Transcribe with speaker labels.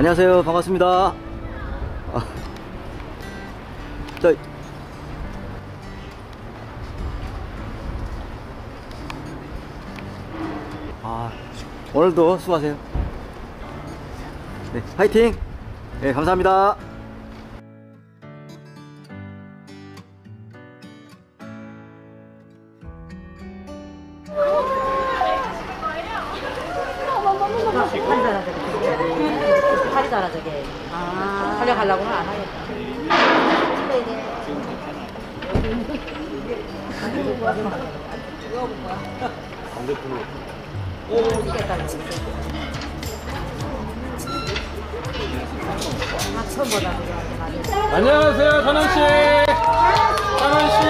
Speaker 1: 안녕하세요. 반갑습니다. 아, 저, 아, 오늘도 수고하세요. 네, 화이팅! 네, 감사합니다.
Speaker 2: 팔이 달 아 저게. 저게. 아. 살려가려고는 안 하겠다. 아.
Speaker 3: 안녕하세요, 선원 씨. 선원 씨, 안녕하세요.